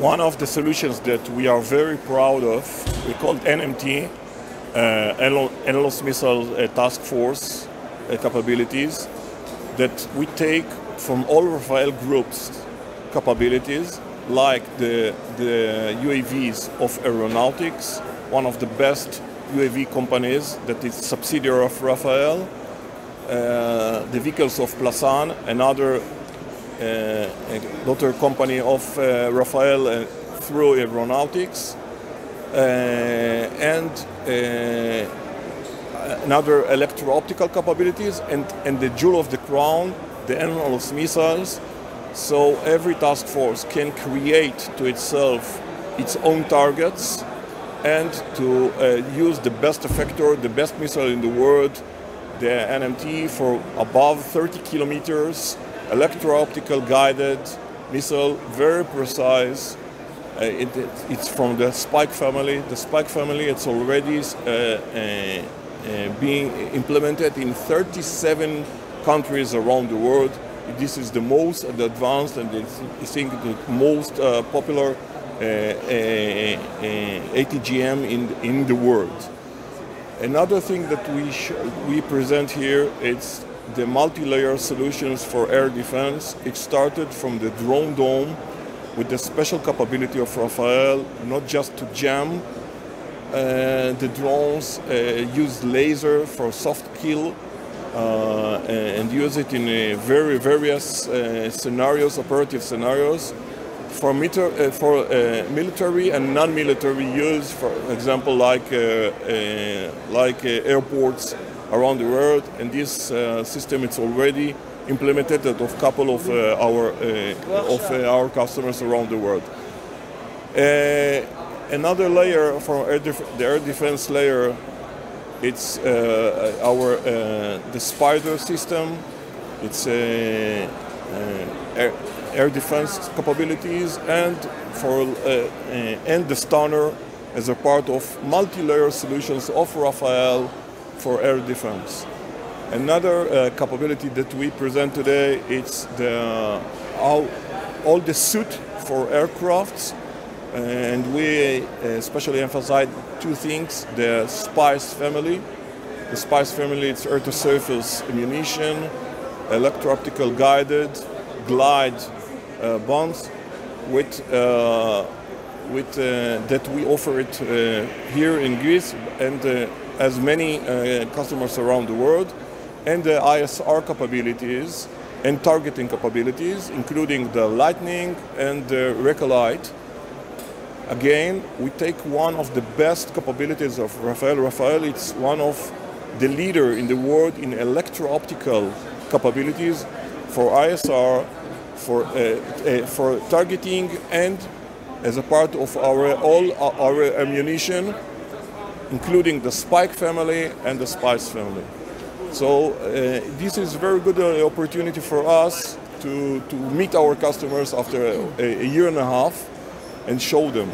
One of the solutions that we are very proud of, we call NMT, uh, NLOS Missile uh, Task Force uh, capabilities, that we take from all Rafael Group's capabilities, like the, the UAVs of aeronautics, one of the best UAV companies that is subsidiary of Rafael, uh, the vehicles of Plasan, another daughter company of uh, Rafael uh, through aeronautics, and another electro-optical capabilities, and, and the jewel of the crown, the NLOS missiles. So every task force can create to itself its own targets and to uh, use the best effector, the best missile in the world, the NMT for above 30 kilometers electro-optical guided missile, very precise. Uh, it, it, it's from the Spike family. The Spike family, it's already uh, uh, uh being implemented in 37 countries around the world. This is the most advanced and I think the most popular ATGM in, in the world. Another thing that we, we present here is the multi-layer solutions for air defense. It started from the drone dome with the special capability of Rafael, not just to jam uh, the drones, uh, use laser for soft kill, uh, and use it in very various uh, scenarios, operative scenarios, for, meter, uh, for uh, military and non-military use, for example, like like airports around the world, and this uh, system is already implemented at a couple of uh, our uh, of our customers around the world. another layer for air the air defense layer, it's our the SPYDER system. It's a air, air defense capabilities and for uh, and the stunner as a part of multi-layer solutions of Rafael for air defense. Another uh, capability that we present today is the all, all the suit for aircrafts and we uh, especially emphasize two things, the SPICE family. The SPICE family is air-to-surface ammunition, electro-optical guided, glide uh, bombs with, uh, with uh, that we offer it here in Greece and as many customers around the world, and the ISR capabilities and targeting capabilities, including the Litening and the Reccelite. Again, we take one of the best capabilities of Rafael. Rafael is one of the leader in the world in electro-optical capabilities for ISR, for, uh, uh, for targeting, and as a part of our all our ammunition including the Spike family and the Spice family. So uh, this is a very good opportunity for us to, to meet our customers after a, a year and a half and show them